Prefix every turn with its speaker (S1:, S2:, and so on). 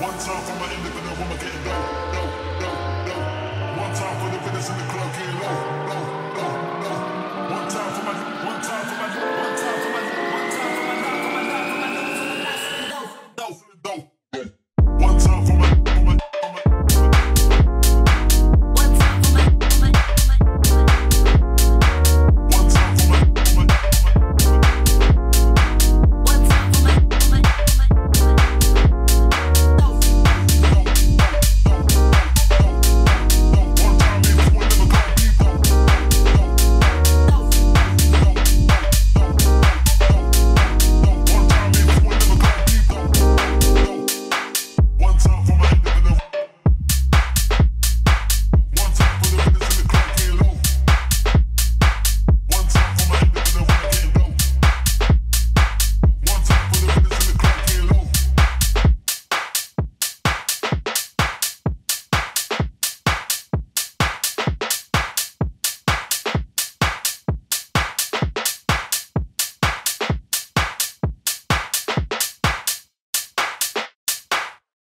S1: One time for my independent woman getting dope, dope, dope.